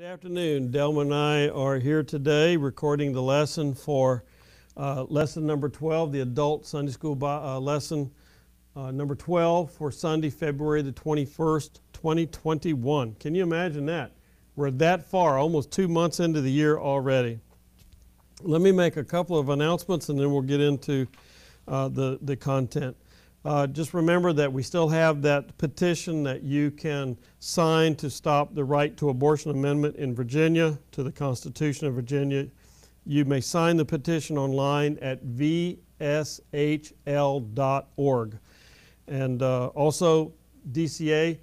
Good afternoon. Delma and I are here today recording the lesson for uh, lesson number 12, the adult Sunday school uh, lesson uh, number 12 for Sunday, February the 21st, 2021. Can you imagine that? We're that far, almost two months into the year already. Let me make a couple of announcements and then we'll get into uh, the, the content. Uh, just remember that we still have that petition that you can sign to stop the right to abortion amendment in Virginia to the Constitution of Virginia. You may sign the petition online at vshl.org. And uh, also, DCA,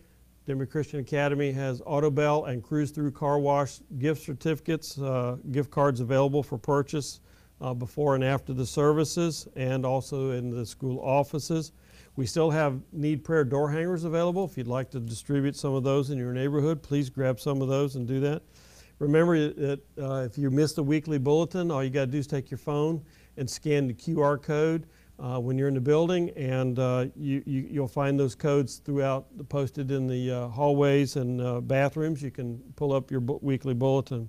Denbigh Christian Academy, has Autobell and Cruise Through Car Wash gift certificates, uh, gift cards available for purchase uh, before and after the services, and also in the school offices. We still have need prayer door hangers available. If you'd like to distribute some of those in your neighborhood, please grab some of those and do that. Remember that uh, if you missed a weekly bulletin, all you got to do is take your phone and scan the QR code uh, when you're in the building, and uh, you, you, will find those codes throughout, posted in the uh, hallways and uh, bathrooms. You can pull up your bu- weekly bulletin.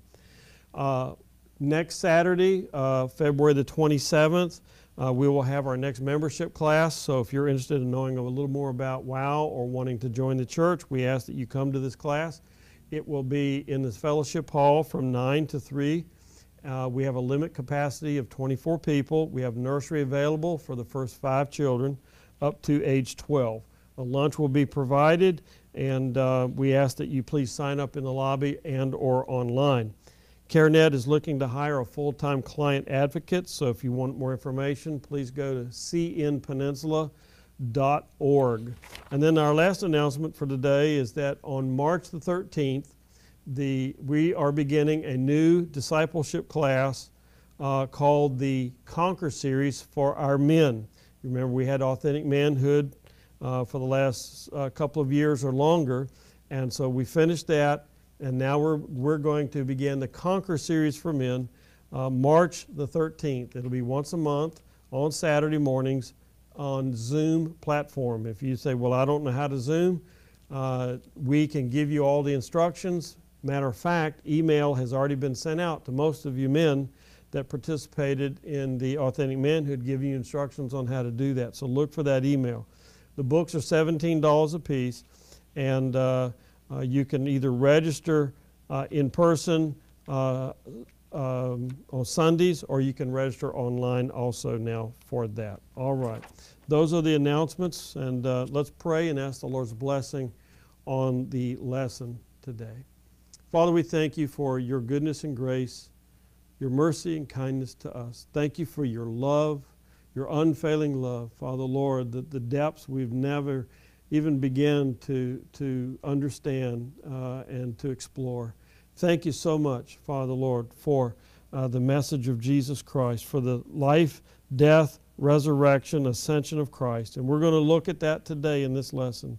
Uh, next Saturday, February the 27th, uh, we will have our next membership class, so if you're interested in knowing a little more about WOW or wanting to join the church, we ask that you come to this class. It will be in this fellowship hall from 9 to 3. Uh, we have a limit capacity of 24 people. We have nursery available for the first five children up to age 12. A lunch will be provided, and uh, we ask that you please sign up in the lobby and or online. CareNet is looking to hire a full-time client advocate, so if you want more information, please go to cnpeninsula.org. And then our last announcement for today is that on March the 13th, the, we are beginning a new discipleship class uh, called the Conquer Series for our men. Remember, we had Authentic Manhood uh, for the last uh, couple of years or longer, and so we finished that and now we're, we're going to begin the Conquer series for men uh, March the 13th. It'll be once a month on Saturday mornings on Zoom platform. If you say, Well, I don't know how to Zoom, uh, we can give you all the instructions. Matter of fact, email has already been sent out to most of you men that participated in the Authentic Manhood, giving you instructions on how to do that. So look for that email. The books are $17 a piece, and uh, you can either register uh, in person uh, um, on Sundays or you can register online also now for that. All right. Those are the announcements, and uh, let's pray and ask the Lord's blessing on the lesson today. Father, we thank you for your goodness and grace, your mercy and kindness to us. Thank you for your love, your unfailing love. Father, Lord, that the depths we've never even begin to, to understand uh, and to explore. Thank you so much, Father Lord, for uh, the message of Jesus Christ, for the life, death, resurrection, ascension of Christ. And we're going to look at that today in this lesson.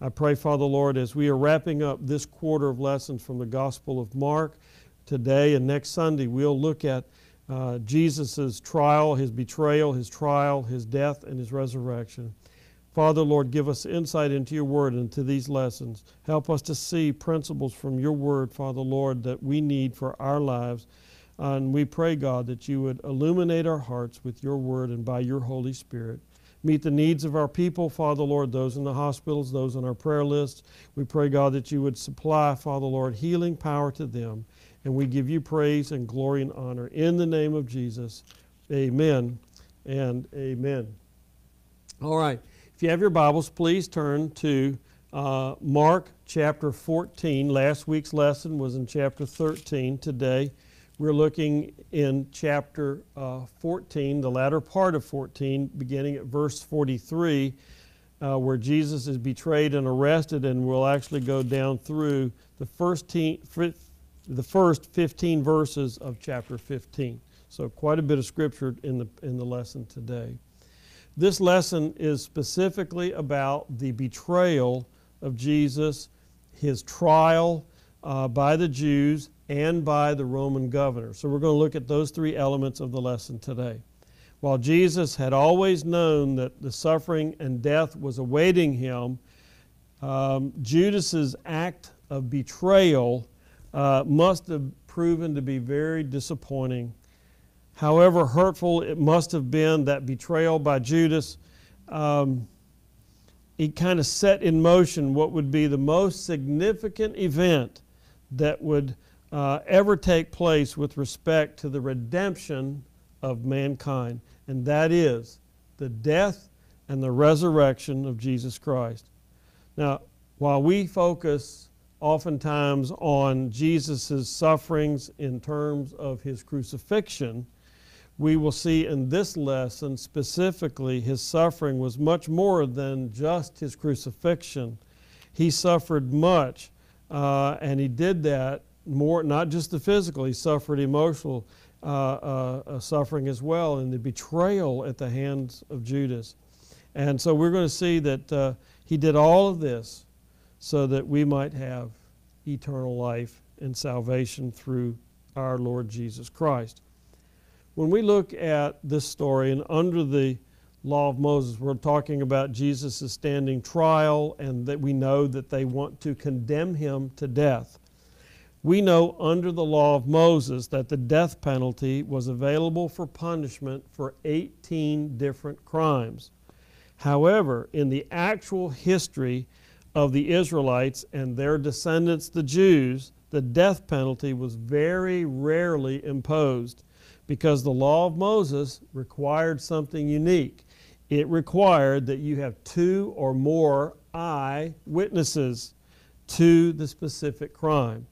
I pray, Father Lord, as we are wrapping up this quarter of lessons from the Gospel of Mark, today and next Sunday, we'll look at uh, Jesus' trial, his betrayal, his trial, his death, and his resurrection. Father, Lord, give us insight into your word and to these lessons. Help us to see principles from your word, Father, Lord, that we need for our lives. And we pray, God, that you would illuminate our hearts with your word and by your Holy Spirit. Meet the needs of our people, Father, Lord, those in the hospitals, those on our prayer list. We pray, God, that you would supply, Father, Lord, healing power to them. And we give you praise and glory and honor. In the name of Jesus, amen and amen. All right. If you have your Bibles, please turn to uh, Mark chapter 14. Last week's lesson was in chapter 13. Today we're looking in chapter uh, 14, the latter part of 14, beginning at verse 43, uh, where Jesus is betrayed and arrested, and we'll actually go down through the first, teen, the first 15 verses of chapter 15. So, quite a bit of scripture in the, in the lesson today. This lesson is specifically about the betrayal of Jesus, his trial uh, by the Jews, and by the Roman governor. So we're going to look at those three elements of the lesson today. While Jesus had always known that the suffering and death was awaiting him, um, Judas's act of betrayal uh, must have proven to be very disappointing. However hurtful it must have been, that betrayal by Judas, um, it kind of set in motion what would be the most significant event that would uh, ever take place with respect to the redemption of mankind, and that is the death and the resurrection of Jesus Christ. Now, while we focus oftentimes on Jesus' sufferings in terms of his crucifixion, we will see in this lesson specifically his suffering was much more than just his crucifixion. He suffered much, uh, and he did that more, not just the physical, he suffered emotional uh, uh, uh suffering as well, and the betrayal at the hands of Judas. And so we're going to see that uh, he did all of this so that we might have eternal life and salvation through our Lord Jesus Christ. When we look at this story and under the law of Moses, we're talking about Jesus' standing trial and that we know that they want to condemn him to death. We know under the law of Moses that the death penalty was available for punishment for 18 different crimes. However, in the actual history of the Israelites and their descendants, the Jews, the death penalty was very rarely imposed because the law of Moses required something unique. It required that you have two or more eye witnesses to the specific crime.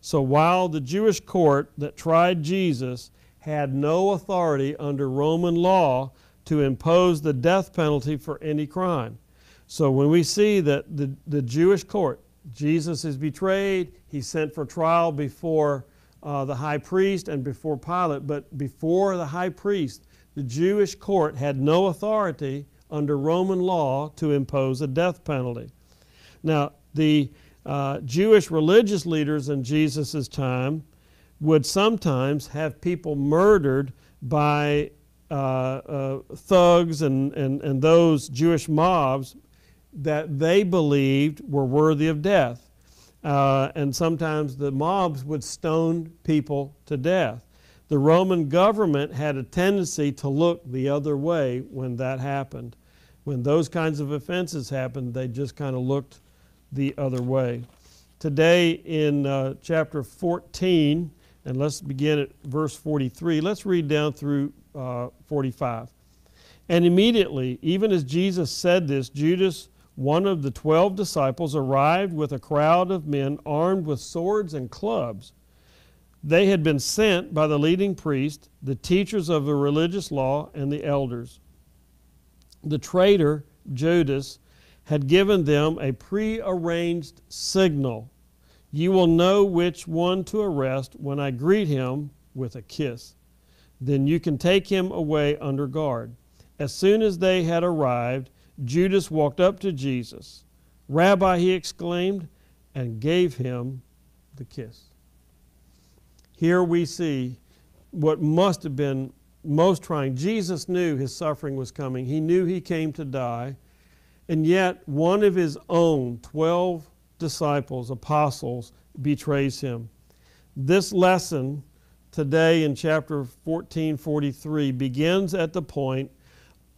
So while the Jewish court that tried Jesus had no authority under Roman law to impose the death penalty for any crime, so when we see that the, the Jewish court, Jesus is betrayed, he's sent for trial before uh, the high priest and before Pilate, but before the high priest, the Jewish court had no authority under Roman law to impose a death penalty. Now, the uh, Jewish religious leaders in Jesus' time would sometimes have people murdered by uh, uh, thugs and, and, and those Jewish mobs that they believed were worthy of death. Uh, and sometimes the mobs would stone people to death. The Roman government had a tendency to look the other way when that happened. When those kinds of offenses happened, they just kind of looked the other way. Today in uh, chapter 14, and let's begin at verse 43, let's read down through uh, 45. And immediately, even as Jesus said this, Judas one of the twelve disciples arrived with a crowd of men armed with swords and clubs. They had been sent by the leading priest, the teachers of the religious law, and the elders. The traitor, Judas, had given them a prearranged signal. You will know which one to arrest when I greet him with a kiss. Then you can take him away under guard. As soon as they had arrived, Judas walked up to Jesus. Rabbi, he exclaimed, and gave him the kiss. Here we see what must have been most trying. Jesus knew his suffering was coming, he knew he came to die, and yet one of his own 12 disciples, apostles, betrays him. This lesson today in chapter 1443 begins at the point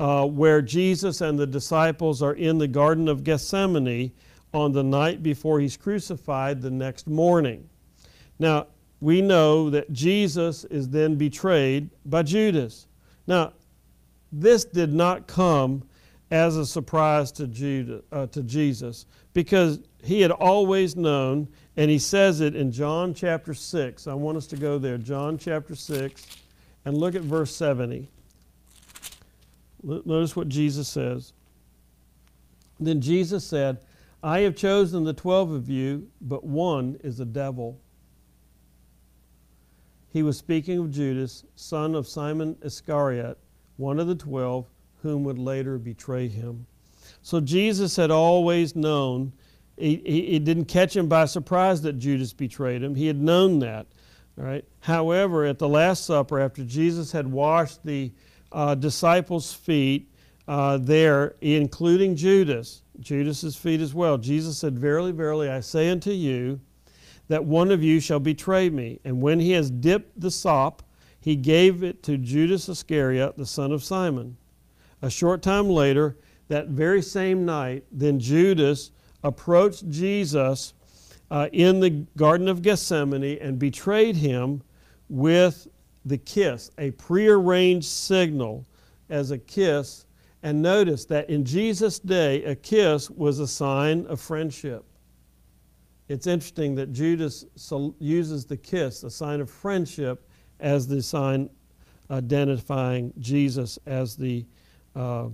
uh, where Jesus and the disciples are in the Garden of Gethsemane on the night before he's crucified the next morning. Now, we know that Jesus is then betrayed by Judas. Now, this did not come as a surprise to, Judas, uh, to Jesus because he had always known, and he says it in John chapter 6. I want us to go there, John chapter 6, and look at verse 70. Notice what Jesus says. Then Jesus said, I have chosen the twelve of you, but one is a devil. He was speaking of Judas, son of Simon Iscariot, one of the twelve, whom would later betray him. So Jesus had always known, he didn't catch him by surprise that Judas betrayed him. He had known that. All right. However, at the Last Supper, after Jesus had washed the uh, disciples' feet uh, there, including Judas, Judas's feet as well. Jesus said, Verily, verily, I say unto you, that one of you shall betray me. And when he has dipped the sop, he gave it to Judas Iscariot, the son of Simon. A short time later, that very same night, then Judas approached Jesus uh, in the Garden of Gethsemane and betrayed him with the kiss, a prearranged signal as a kiss. And notice that in Jesus' day, a kiss was a sign of friendship. It's interesting that Judas uses the kiss, a sign of friendship, as the sign identifying Jesus as the uh, uh,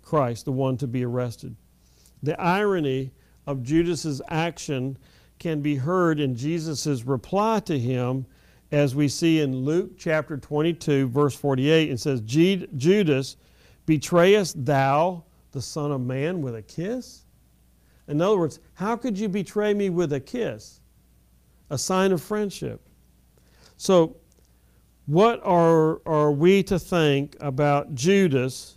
Christ, the one to be arrested. The irony of Judas's action can be heard in Jesus' reply to him as we see in Luke chapter 22, verse 48. It says, Judas, betrayest thou the Son of Man with a kiss? In other words, how could you betray me with a kiss? A sign of friendship. So, what are, are we to think about Judas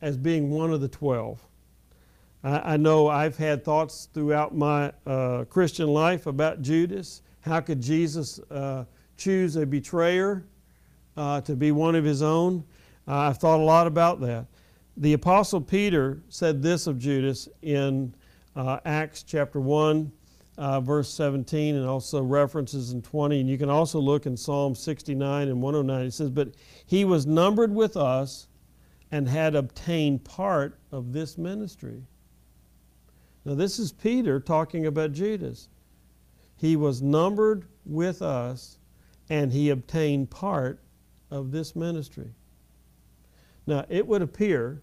as being one of the twelve? I, I know I've had thoughts throughout my uh, Christian life about Judas. How could Jesus uh, choose a betrayer uh, to be one of his own? Uh, I've thought a lot about that. The Apostle Peter said this of Judas in uh, Acts chapter 1, uh, verse 17, and also references in 20. And you can also look in Psalm 69 and 109. It says, But he was numbered with us and had obtained part of this ministry. Now, this is Peter talking about Judas. He was numbered with us and he obtained part of this ministry. Now, it would appear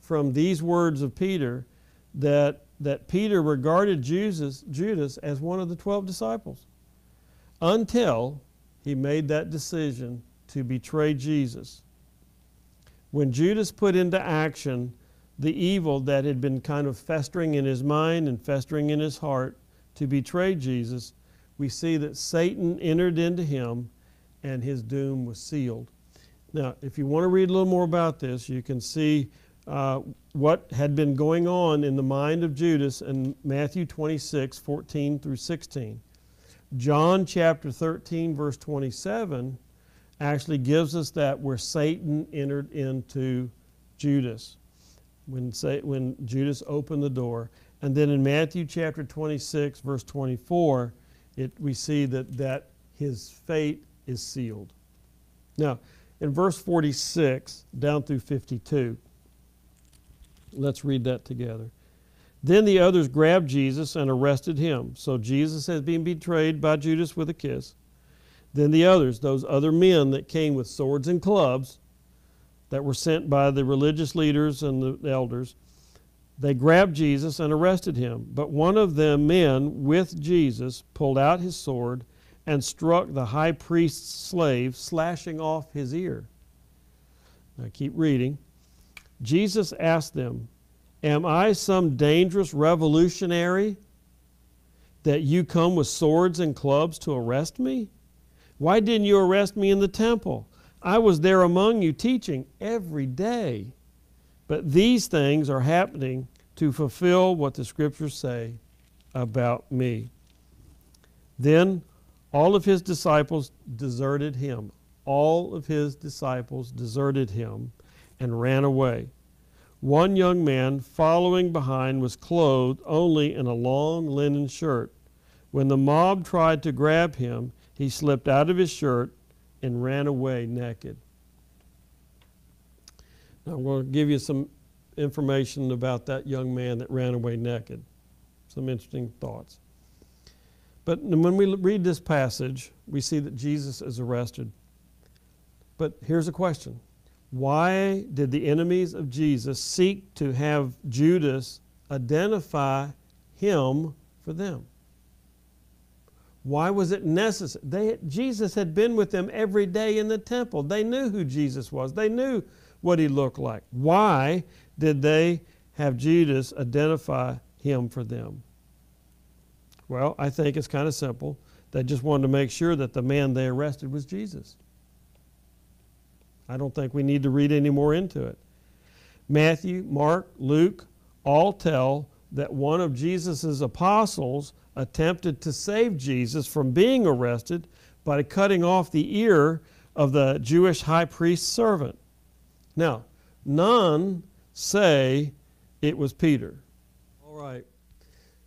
from these words of Peter that that Peter regarded Judas, Judas as one of the 12 disciples until he made that decision to betray Jesus. When Judas put into action the evil that had been kind of festering in his mind and festering in his heart to betray Jesus, we see that Satan entered into him and his doom was sealed. Now, if you want to read a little more about this, you can see uh, what had been going on in the mind of Judas in Matthew 26, 14 through 16. John chapter 13, verse 27, actually gives us that where Satan entered into Judas, when, when Judas opened the door. And then in Matthew chapter 26, verse 24, it, we see that, that his fate is sealed. Now, in verse 46 down through 52, Let's read that together. Then the others grabbed Jesus and arrested him. So Jesus has been betrayed by Judas with a kiss. Then the others, those other men that came with swords and clubs that were sent by the religious leaders and the elders, they grabbed Jesus and arrested him. But one of them men with Jesus pulled out his sword and struck the high priest's slave, slashing off his ear. Now keep reading. Jesus asked them, Am I some dangerous revolutionary that you come with swords and clubs to arrest me? Why didn't you arrest me in the temple? I was there among you teaching every day. But these things are happening to fulfill what the scriptures say about me. Then all of his disciples deserted him. All of his disciples deserted him and ran away. One young man following behind was clothed only in a long linen shirt. When the mob tried to grab him, he slipped out of his shirt and ran away naked. I'm going to give you some information about that young man that ran away naked. Some interesting thoughts. But when we read this passage, we see that Jesus is arrested. But here's a question why did the enemies of Jesus seek to have Judas identify him for them? Why was it necessary? They, Jesus had been with them every day in the temple. They knew who Jesus was, they knew what he looked like. Why did they have Judas identify him for them? Well, I think it's kind of simple. They just wanted to make sure that the man they arrested was Jesus. I don't think we need to read any more into it. Matthew, Mark, Luke all tell that one of Jesus' apostles attempted to save Jesus from being arrested by cutting off the ear of the Jewish high priest's servant. Now, none say it was Peter. All right.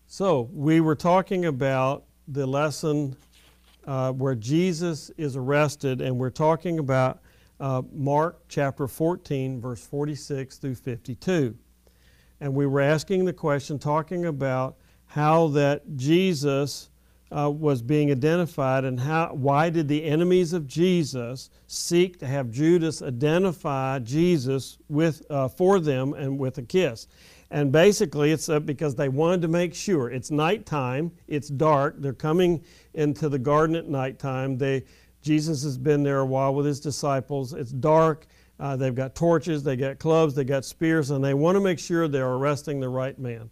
So, we were talking about the lesson uh, where Jesus is arrested, and we're talking about uh, Mark chapter 14, verse 46 through 52. And we were asking the question, talking about how that Jesus uh, was being identified and how, why did the enemies of Jesus seek to have Judas identify Jesus with, uh, for them and with a kiss. And basically, it's uh, because they wanted to make sure. It's nighttime, it's dark, they're coming into the garden at nighttime. They, Jesus has been there a while with his disciples. It's dark. Uh, they've got torches, they got clubs, they got spears, and they want to make sure they're arresting the right man.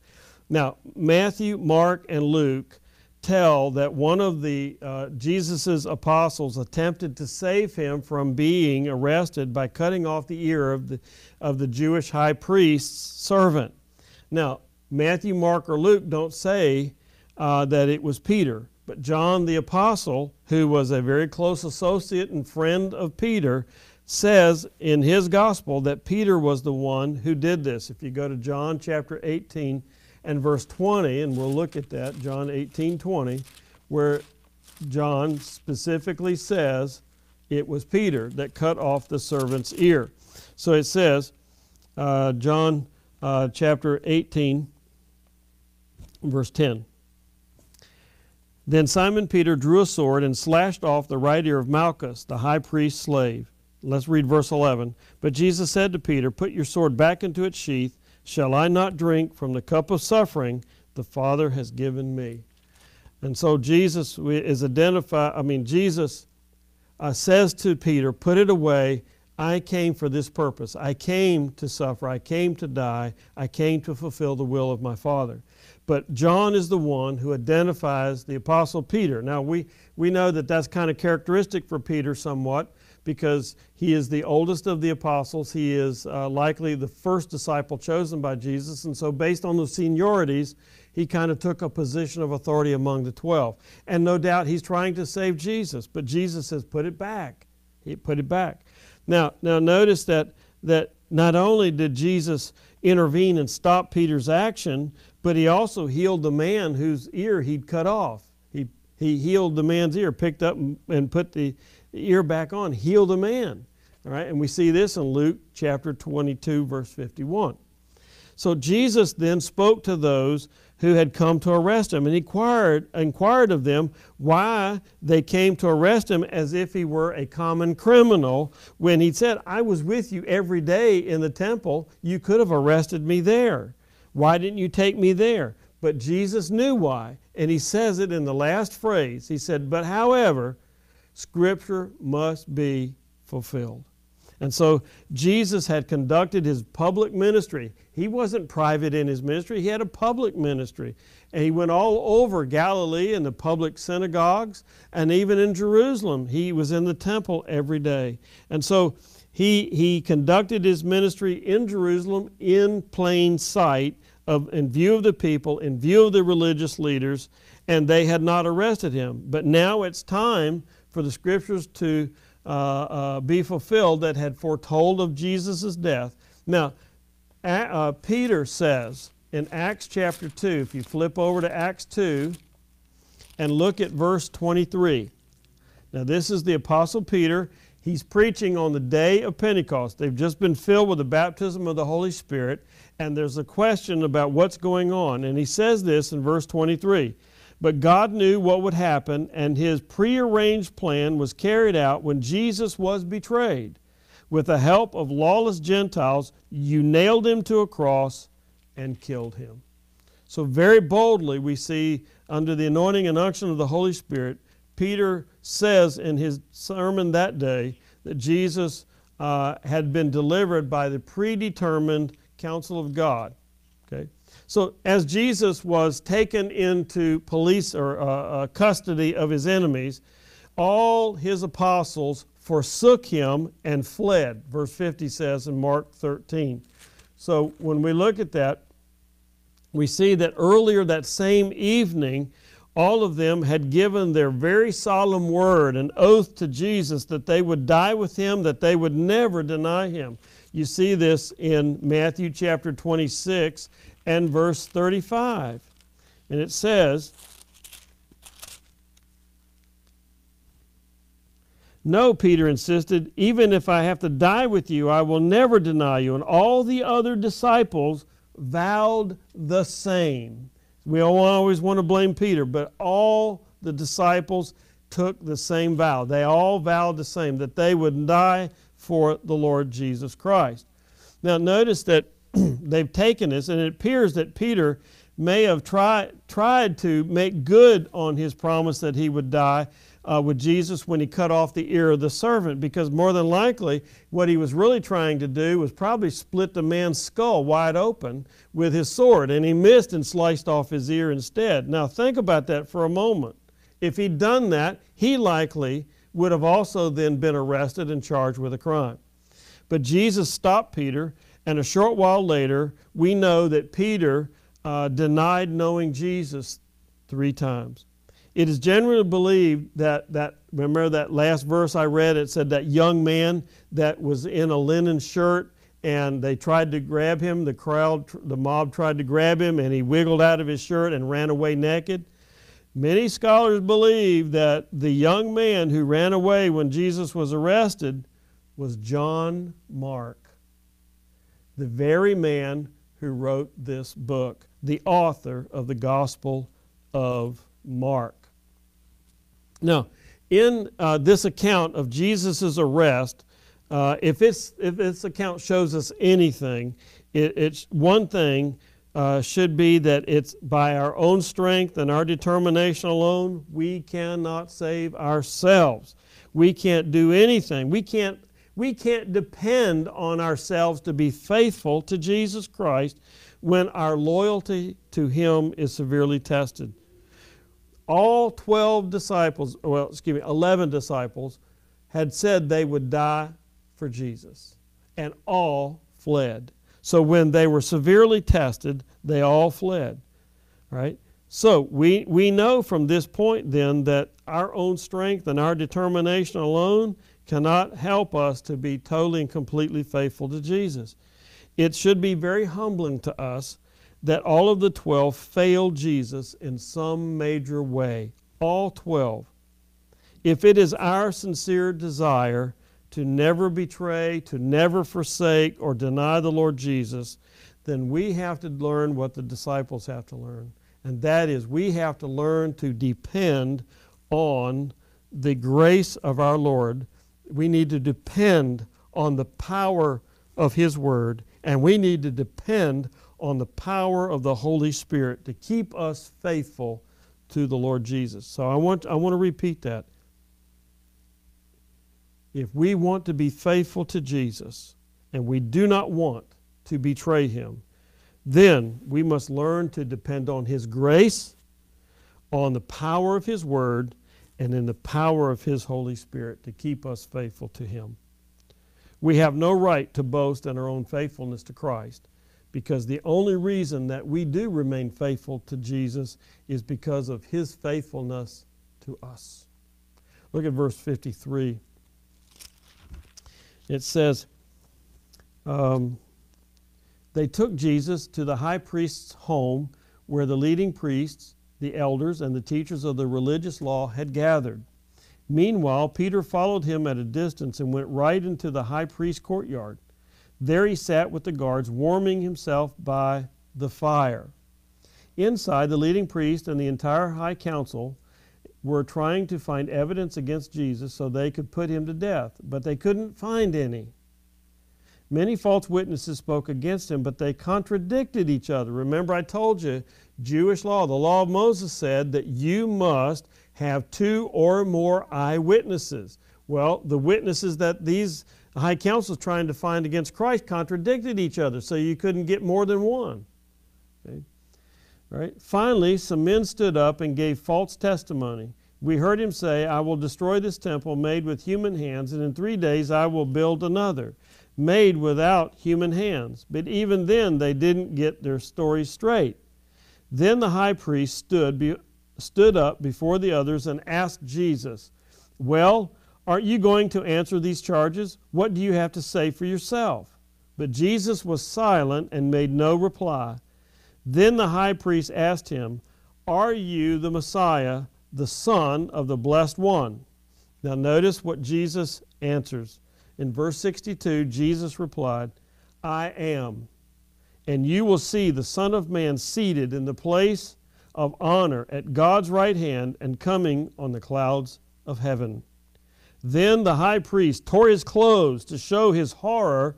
Now, Matthew, Mark, and Luke tell that one of the uh, Jesus's apostles attempted to save him from being arrested by cutting off the ear of the, of the Jewish high priest's servant. Now, Matthew, Mark, or Luke don't say uh, that it was Peter, but John the apostle, who was a very close associate and friend of Peter, says in his gospel that Peter was the one who did this. If you go to John chapter 18, and verse 20, and we'll look at that, John 18 20, where John specifically says it was Peter that cut off the servant's ear. So it says, uh, John uh, chapter 18, verse 10. Then Simon Peter drew a sword and slashed off the right ear of Malchus, the high priest's slave. Let's read verse 11. But Jesus said to Peter, Put your sword back into its sheath. Shall I not drink from the cup of suffering the Father has given me? And so Jesus is identified, I mean, Jesus uh, says to Peter, Put it away. I came for this purpose. I came to suffer. I came to die. I came to fulfill the will of my Father. But John is the one who identifies the Apostle Peter. Now, we, we know that that's kind of characteristic for Peter somewhat because he is the oldest of the apostles. He is uh, likely the first disciple chosen by Jesus. And so, based on those seniorities, he kind of took a position of authority among the 12. And no doubt he's trying to save Jesus, but Jesus says, put it back. He put it back. Now, now notice that, that not only did Jesus intervene and stop Peter's action, but he also healed the man whose ear he'd cut off. He, he healed the man's ear, picked up and put the ear back on, heal the man. All right, and we see this in Luke chapter 22, verse 51. So Jesus then spoke to those who had come to arrest him and inquired, inquired of them why they came to arrest him as if he were a common criminal when he said, I was with you every day in the temple. You could have arrested me there. Why didn't you take me there? But Jesus knew why, and he says it in the last phrase. He said, But however, Scripture must be fulfilled. And so Jesus had conducted his public ministry. He wasn't private in his ministry, he had a public ministry. And he went all over Galilee in the public synagogues, and even in Jerusalem. He was in the temple every day. And so he, he conducted his ministry in Jerusalem in plain sight, of, in view of the people, in view of the religious leaders, and they had not arrested him. But now it's time for the scriptures to uh, uh, be fulfilled that had foretold of Jesus' death. Now, uh, Peter says in Acts chapter 2, if you flip over to Acts 2 and look at verse 23. Now, this is the Apostle Peter. He's preaching on the day of Pentecost. They've just been filled with the baptism of the Holy Spirit, and there's a question about what's going on. And he says this in verse 23 but God knew what would happen, and his prearranged plan was carried out when Jesus was betrayed. With the help of lawless Gentiles, you nailed him to a cross and killed him. So, very boldly, we see under the anointing and unction of the Holy Spirit, Peter says in his sermon that day that Jesus uh, had been delivered by the predetermined counsel of God. So, as Jesus was taken into police or uh, uh, custody of his enemies, all his apostles forsook him and fled. Verse 50 says in Mark 13. So, when we look at that, we see that earlier that same evening, all of them had given their very solemn word, an oath to Jesus that they would die with him, that they would never deny him. You see this in Matthew chapter 26 and verse 35. And it says, No, Peter insisted, even if I have to die with you, I will never deny you. And all the other disciples vowed the same. We always want to blame Peter, but all the disciples took the same vow. They all vowed the same, that they would die for the Lord Jesus Christ. Now, notice that they've taken this, and it appears that Peter may have tried, tried to make good on his promise that he would die uh, with Jesus when he cut off the ear of the servant, because more than likely, what he was really trying to do was probably split the man's skull wide open with his sword, and he missed and sliced off his ear instead. Now, think about that for a moment. If he'd done that, he likely would have also then been arrested and charged with a crime. But Jesus stopped Peter, and a short while later, we know that Peter uh, denied knowing Jesus three times. It is generally believed that, that, remember that last verse I read, it said that young man that was in a linen shirt and they tried to grab him. The crowd, the mob tried to grab him and he wiggled out of his shirt and ran away naked. Many scholars believe that the young man who ran away when Jesus was arrested was John Mark, the very man who wrote this book, the author of the Gospel of Mark. Now, in uh, this account of Jesus' arrest, uh, if, it's, if this account shows us anything, it, it's one thing uh, should be that it's by our own strength and our determination alone, we cannot save ourselves. We can't do anything. We can't, we can't depend on ourselves to be faithful to Jesus Christ when our loyalty to Him is severely tested. All 12 disciples, well, excuse me, 11 disciples had said they would die for Jesus, and all fled. So when they were severely tested, they all fled. Right? So we, we know from this point then that our own strength and our determination alone cannot help us to be totally and completely faithful to Jesus. It should be very humbling to us that all of the 12 failed Jesus in some major way. All 12. If it is our sincere desire to never betray, to never forsake, or deny the Lord Jesus, then we have to learn what the disciples have to learn. And that is, we have to learn to depend on the grace of our Lord. We need to depend on the power of His Word, and we need to depend on the power of the Holy Spirit to keep us faithful to the Lord Jesus. So I want, I want to repeat that. If we want to be faithful to Jesus and we do not want to betray him, then we must learn to depend on his grace, on the power of his word, and in the power of his Holy Spirit to keep us faithful to him. We have no right to boast in our own faithfulness to Christ because the only reason that we do remain faithful to Jesus is because of his faithfulness to us. Look at verse 53 it says, um, They took Jesus to the high priest's home where the leading priests, the elders, and the teachers of the religious law had gathered. Meanwhile, Peter followed him at a distance and went right into the high priest's courtyard. There he sat with the guards, warming himself by the fire. Inside, the leading priest and the entire high council were trying to find evidence against Jesus so they could put him to death, but they couldn't find any. Many false witnesses spoke against him, but they contradicted each other. Remember, I told you, Jewish law, the law of Moses said that you must have two or more eyewitnesses. Well, the witnesses that these high councils trying to find against Christ contradicted each other, so you couldn't get more than one. Okay? Right? Finally, some men stood up and gave false testimony. We heard him say, I will destroy this temple made with human hands, and in three days I will build another, made without human hands. But even then, they didn't get their story straight. Then the high priest stood, be, stood up before the others and asked Jesus, Well, aren't you going to answer these charges? What do you have to say for yourself? But Jesus was silent and made no reply. Then the high priest asked him, Are you the Messiah, the Son of the Blessed One? Now, notice what Jesus answers. In verse 62, Jesus replied, I am. And you will see the Son of Man seated in the place of honor at God's right hand and coming on the clouds of heaven. Then the high priest tore his clothes to show his horror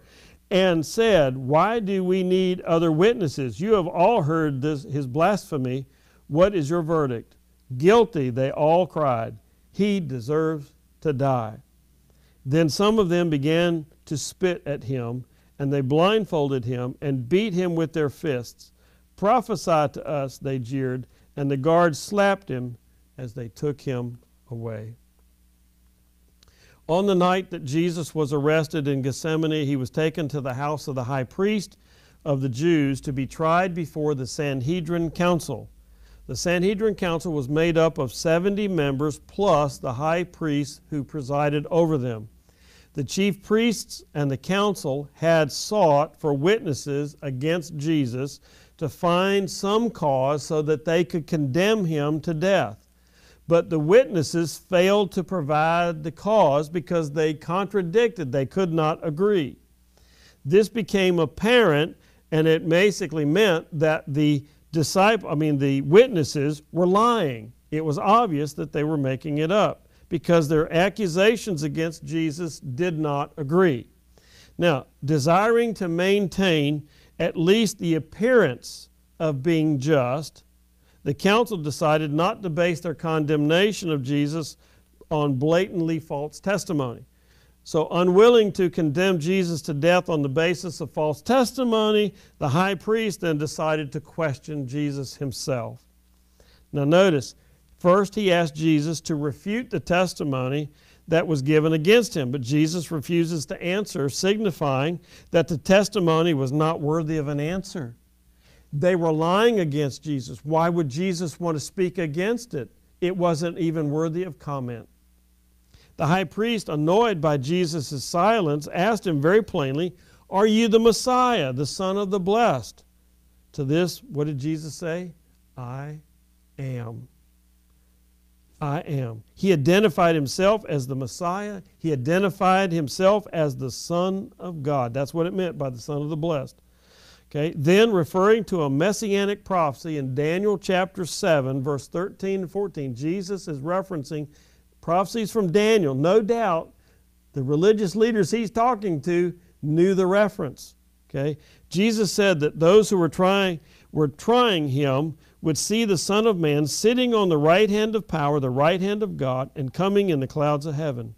and said, Why do we need other witnesses? You have all heard this, his blasphemy. What is your verdict? Guilty, they all cried. He deserves to die. Then some of them began to spit at him, and they blindfolded him and beat him with their fists. Prophesy to us, they jeered, and the guards slapped him as they took him away. On the night that Jesus was arrested in Gethsemane, he was taken to the house of the high priest of the Jews to be tried before the Sanhedrin Council. The Sanhedrin Council was made up of 70 members plus the high priest who presided over them. The chief priests and the council had sought for witnesses against Jesus to find some cause so that they could condemn him to death. But the witnesses failed to provide the cause because they contradicted, they could not agree. This became apparent, and it basically meant that the disciple, I mean, the witnesses were lying. It was obvious that they were making it up because their accusations against Jesus did not agree. Now, desiring to maintain at least the appearance of being just, the council decided not to base their condemnation of Jesus on blatantly false testimony. So, unwilling to condemn Jesus to death on the basis of false testimony, the high priest then decided to question Jesus himself. Now, notice, first he asked Jesus to refute the testimony that was given against him. But Jesus refuses to answer, signifying that the testimony was not worthy of an answer. They were lying against Jesus. Why would Jesus want to speak against it? It wasn't even worthy of comment. The high priest, annoyed by Jesus' silence, asked him very plainly, Are you the Messiah, the Son of the Blessed? To this, what did Jesus say? I am. I am. He identified himself as the Messiah. He identified himself as the Son of God. That's what it meant by the Son of the Blessed. Okay, then referring to a messianic prophecy in Daniel chapter 7, verse 13 and 14, Jesus is referencing prophecies from Daniel. No doubt the religious leaders he's talking to knew the reference. Okay? Jesus said that those who were trying were trying him would see the Son of Man sitting on the right hand of power, the right hand of God, and coming in the clouds of heaven.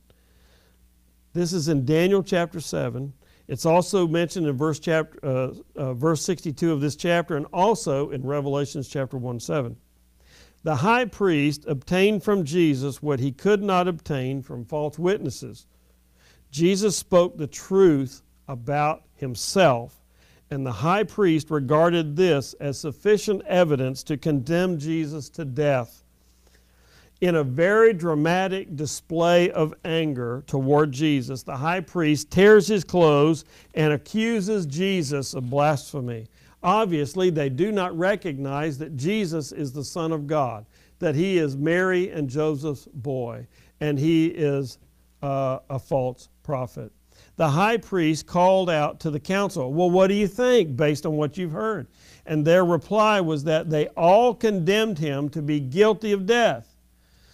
This is in Daniel chapter 7. It's also mentioned in verse, chapter, uh, uh, verse 62 of this chapter and also in Revelations chapter 1 7. The high priest obtained from Jesus what he could not obtain from false witnesses. Jesus spoke the truth about himself and the high priest regarded this as sufficient evidence to condemn Jesus to death. In a very dramatic display of anger toward Jesus, the high priest tears his clothes and accuses Jesus of blasphemy. Obviously, they do not recognize that Jesus is the Son of God, that he is Mary and Joseph's boy, and he is uh, a false prophet the high priest called out to the council, Well, what do you think based on what you've heard? And their reply was that they all condemned him to be guilty of death.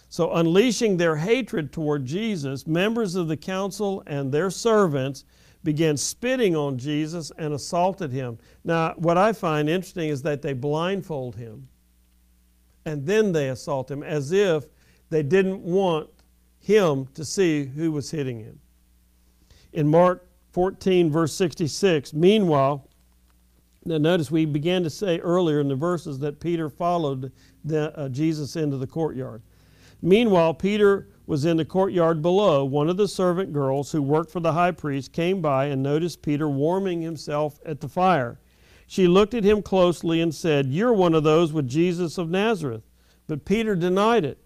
So, unleashing their hatred toward Jesus, members of the council and their servants began spitting on Jesus and assaulted him. Now, what I find interesting is that they blindfold him and then they assault him as if they didn't want him to see who was hitting him in Mark 14, verse 66. Meanwhile, now notice we began to say earlier in the verses that Peter followed the, uh, Jesus into the courtyard. Meanwhile, Peter was in the courtyard below. One of the servant girls who worked for the high priest came by and noticed Peter warming himself at the fire. She looked at him closely and said, You're one of those with Jesus of Nazareth. But Peter denied it.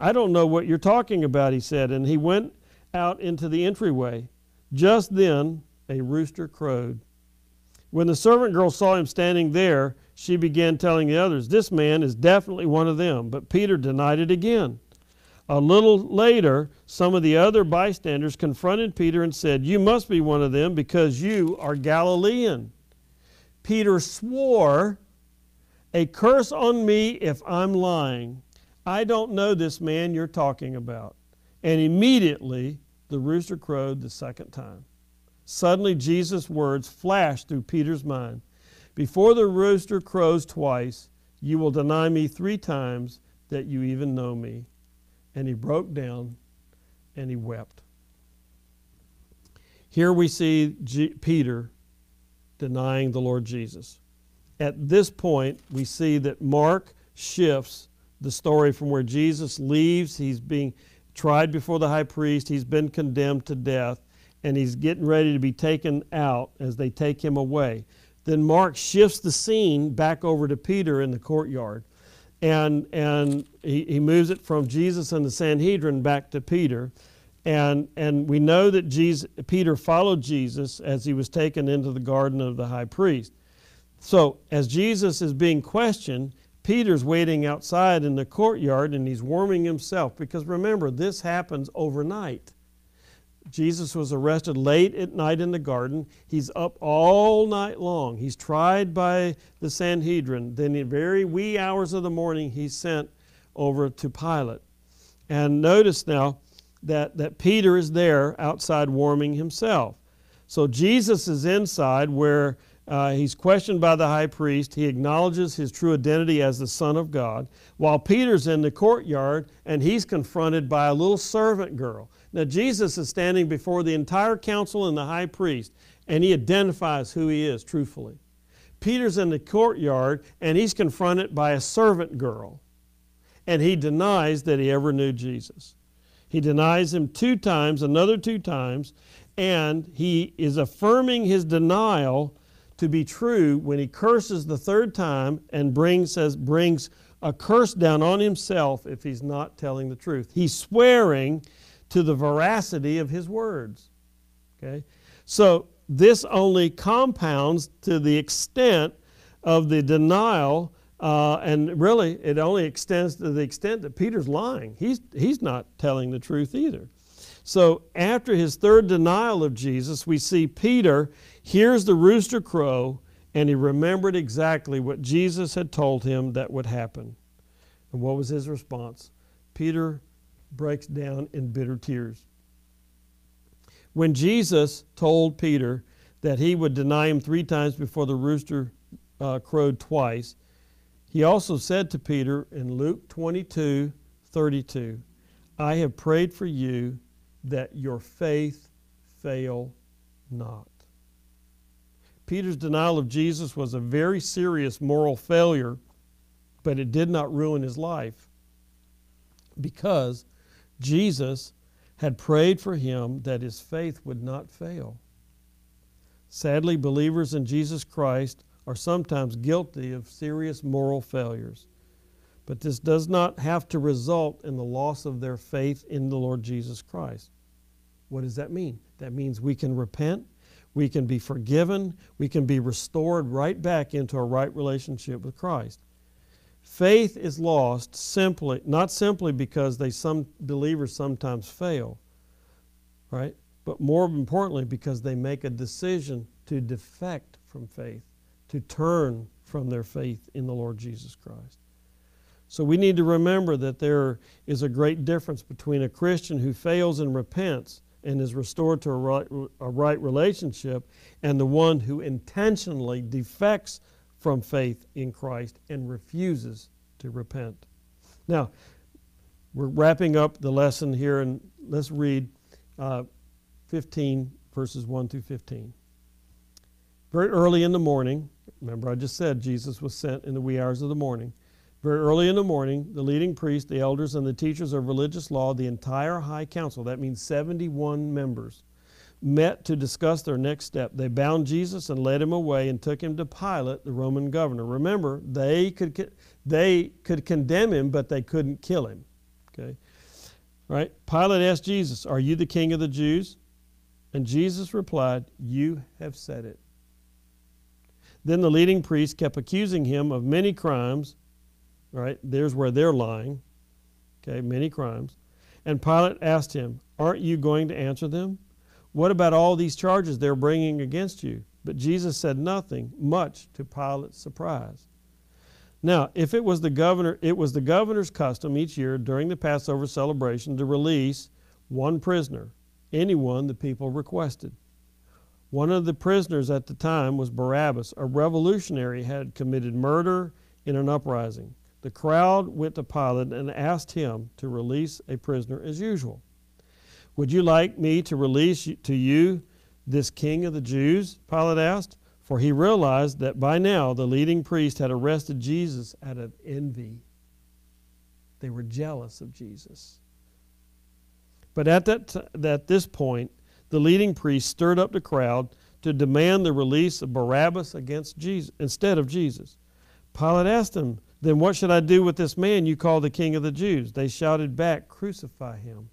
I don't know what you're talking about, he said, and he went out into the entryway. Just then, a rooster crowed. When the servant girl saw him standing there, she began telling the others, This man is definitely one of them. But Peter denied it again. A little later, some of the other bystanders confronted Peter and said, You must be one of them because you are Galilean. Peter swore, A curse on me if I'm lying. I don't know this man you're talking about. And immediately the rooster crowed the second time. Suddenly, Jesus' words flashed through Peter's mind Before the rooster crows twice, you will deny me three times that you even know me. And he broke down and he wept. Here we see G- Peter denying the Lord Jesus. At this point, we see that Mark shifts the story from where Jesus leaves, he's being tried before the high priest, he's been condemned to death and he's getting ready to be taken out as they take him away. Then Mark shifts the scene back over to Peter in the courtyard. And, and he, he moves it from Jesus and the Sanhedrin back to Peter. And, and we know that Jesus, Peter followed Jesus as he was taken into the garden of the high priest. So, as Jesus is being questioned, Peter's waiting outside in the courtyard and he's warming himself because remember, this happens overnight. Jesus was arrested late at night in the garden. He's up all night long. He's tried by the Sanhedrin. Then, in very wee hours of the morning, he's sent over to Pilate. And notice now that, that Peter is there outside warming himself. So Jesus is inside where uh, he's questioned by the high priest. He acknowledges his true identity as the Son of God, while Peter's in the courtyard and he's confronted by a little servant girl. Now, Jesus is standing before the entire council and the high priest, and he identifies who he is truthfully. Peter's in the courtyard, and he's confronted by a servant girl, and he denies that he ever knew Jesus. He denies him two times, another two times, and he is affirming his denial to be true when he curses the third time and brings, says, brings a curse down on himself if he's not telling the truth. He's swearing to the veracity of his words. Okay? So this only compounds to the extent of the denial, uh, and really it only extends to the extent that Peter's lying. He's, he's not telling the truth either. So after his third denial of Jesus, we see Peter hears the rooster crow and he remembered exactly what Jesus had told him that would happen. And what was his response? Peter breaks down in bitter tears. When Jesus told Peter that he would deny him three times before the rooster uh, crowed twice, he also said to Peter in Luke 22 32, I have prayed for you that your faith fail not. Peter's denial of Jesus was a very serious moral failure, but it did not ruin his life because Jesus had prayed for him that his faith would not fail. Sadly, believers in Jesus Christ are sometimes guilty of serious moral failures. But this does not have to result in the loss of their faith in the Lord Jesus Christ. What does that mean? That means we can repent, we can be forgiven, we can be restored right back into a right relationship with Christ. Faith is lost simply, not simply because they some believers sometimes fail, right? But more importantly, because they make a decision to defect from faith, to turn from their faith in the Lord Jesus Christ. So we need to remember that there is a great difference between a Christian who fails and repents and is restored to a right, a right relationship and the one who intentionally defects from faith in Christ and refuses to repent. Now, we're wrapping up the lesson here, and let's read uh, 15 verses 1 through 15. Very early in the morning, remember I just said Jesus was sent in the wee hours of the morning. Very early in the morning, the leading priests, the elders, and the teachers of religious law, the entire high council, that means 71 members, met to discuss their next step. They bound Jesus and led him away and took him to Pilate, the Roman governor. Remember, they could they could condemn him, but they couldn't kill him. Okay, right? Pilate asked Jesus, "Are you the king of the Jews?" And Jesus replied, "You have said it." Then the leading priests kept accusing him of many crimes. Right? There's where they're lying. Okay, many crimes. And Pilate asked him, Aren't you going to answer them? What about all these charges they're bringing against you? But Jesus said nothing, much to Pilate's surprise. Now, if it was the governor, it was the governor's custom each year during the Passover celebration to release one prisoner, anyone the people requested. One of the prisoners at the time was Barabbas, a revolutionary had committed murder in an uprising. The crowd went to Pilate and asked him to release a prisoner as usual. Would you like me to release to you this king of the Jews? Pilate asked, for he realized that by now the leading priest had arrested Jesus out of envy. They were jealous of Jesus. But at, that at this point, the leading priest stirred up the crowd to demand the release of Barabbas against Jesus instead of Jesus. Pilate asked him, then what should I do with this man you call the king of the Jews? They shouted back, Crucify him.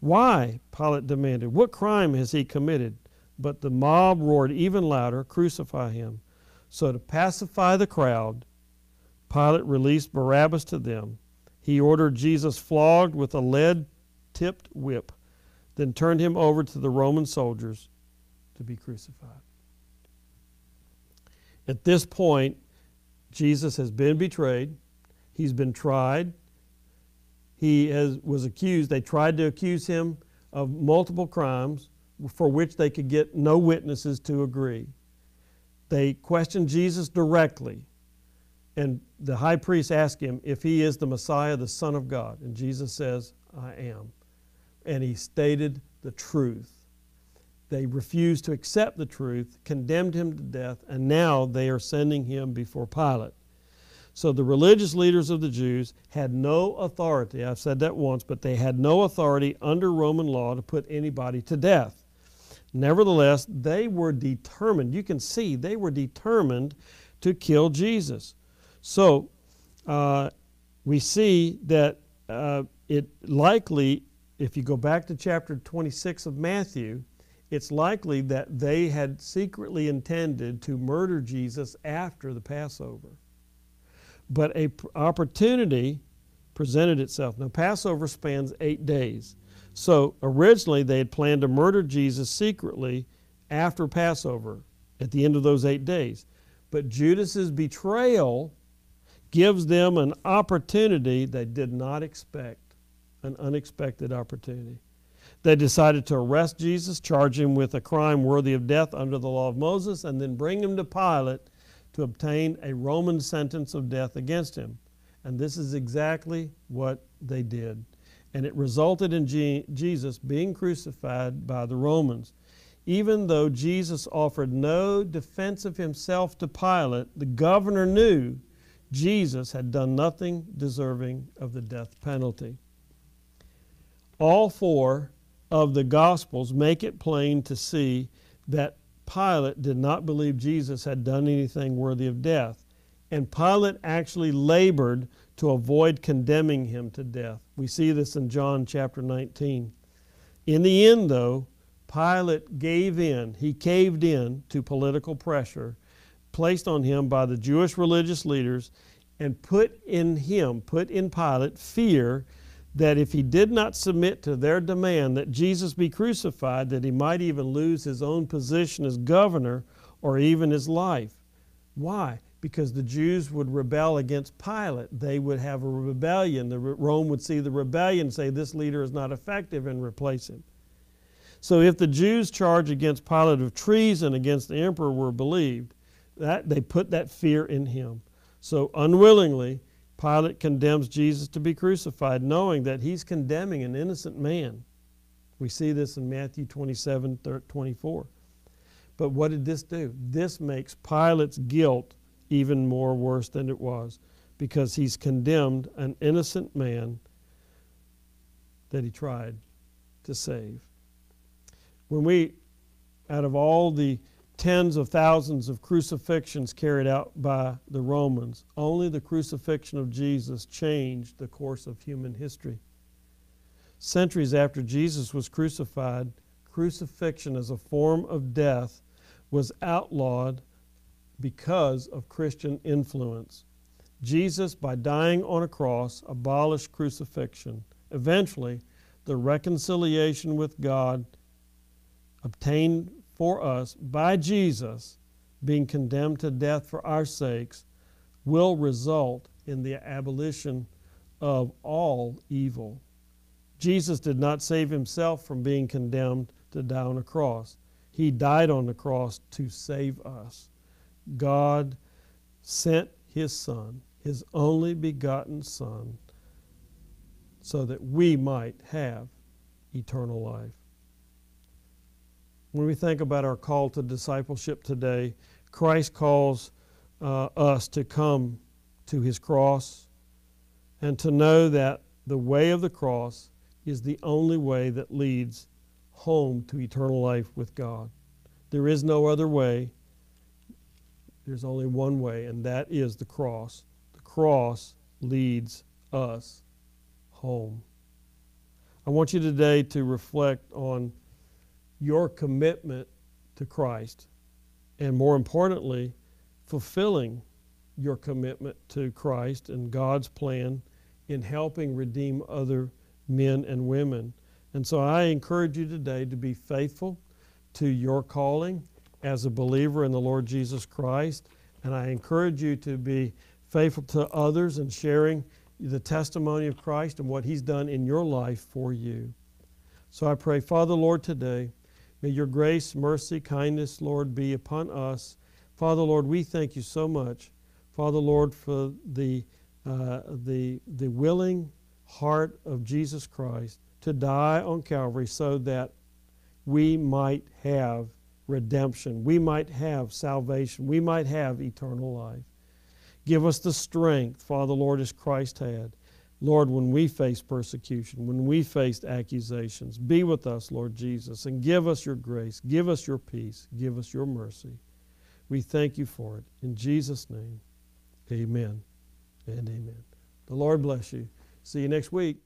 Why? Pilate demanded. What crime has he committed? But the mob roared even louder, Crucify him. So, to pacify the crowd, Pilate released Barabbas to them. He ordered Jesus flogged with a lead tipped whip, then turned him over to the Roman soldiers to be crucified. At this point, Jesus has been betrayed. He's been tried. He has, was accused. They tried to accuse him of multiple crimes for which they could get no witnesses to agree. They questioned Jesus directly. And the high priest asked him if he is the Messiah, the Son of God. And Jesus says, I am. And he stated the truth. They refused to accept the truth, condemned him to death, and now they are sending him before Pilate. So the religious leaders of the Jews had no authority, I've said that once, but they had no authority under Roman law to put anybody to death. Nevertheless, they were determined, you can see, they were determined to kill Jesus. So uh, we see that uh, it likely, if you go back to chapter 26 of Matthew, it's likely that they had secretly intended to murder Jesus after the Passover. But a opportunity presented itself. Now, Passover spans eight days. So originally they had planned to murder Jesus secretly after Passover at the end of those eight days. But Judas's betrayal gives them an opportunity they did not expect, an unexpected opportunity. They decided to arrest Jesus, charge him with a crime worthy of death under the law of Moses, and then bring him to Pilate to obtain a Roman sentence of death against him. And this is exactly what they did. And it resulted in G- Jesus being crucified by the Romans. Even though Jesus offered no defense of himself to Pilate, the governor knew Jesus had done nothing deserving of the death penalty. All four of the Gospels make it plain to see that Pilate did not believe Jesus had done anything worthy of death. And Pilate actually labored to avoid condemning him to death. We see this in John chapter 19. In the end, though, Pilate gave in, he caved in to political pressure placed on him by the Jewish religious leaders and put in him, put in Pilate, fear that if he did not submit to their demand that Jesus be crucified, that he might even lose his own position as governor or even his life. Why? Because the Jews would rebel against Pilate. They would have a rebellion. The Rome would see the rebellion, say this leader is not effective, and replace him. So if the Jews' charge against Pilate of treason against the emperor were believed, that they put that fear in him. So unwillingly, Pilate condemns Jesus to be crucified, knowing that he's condemning an innocent man. We see this in Matthew 27 24. But what did this do? This makes Pilate's guilt even more worse than it was because he's condemned an innocent man that he tried to save. When we, out of all the tens of thousands of crucifixions carried out by the Romans, only the crucifixion of Jesus changed the course of human history. Centuries after Jesus was crucified, crucifixion as a form of death was outlawed because of Christian influence. Jesus, by dying on a cross, abolished crucifixion. Eventually, the reconciliation with God obtained for us by Jesus being condemned to death for our sakes will result in the abolition of all evil. Jesus did not save himself from being condemned to die on a cross. He died on the cross to save us. God sent his Son, his only begotten Son, so that we might have eternal life. When we think about our call to discipleship today, Christ calls uh, us to come to his cross and to know that the way of the cross is the only way that leads home to eternal life with God. There is no other way. There's only one way, and that is the cross. The cross leads us home. I want you today to reflect on your commitment to Christ, and more importantly, fulfilling your commitment to Christ and God's plan in helping redeem other men and women. And so I encourage you today to be faithful to your calling as a believer in the Lord Jesus Christ. And I encourage you to be faithful to others and sharing the testimony of Christ and what He's done in your life for you. So I pray, Father, Lord, today, may your grace, mercy, kindness, Lord, be upon us. Father, Lord, we thank you so much, Father, Lord, for the, uh, the, the willing heart of Jesus Christ to die on Calvary so that we might have redemption, we might have salvation, we might have eternal life. Give us the strength, Father, Lord, as Christ had. Lord, when we face persecution, when we face accusations, be with us, Lord Jesus, and give us your grace, give us your peace, give us your mercy. We thank you for it. In Jesus' name, amen and amen. The Lord bless you. See you next week.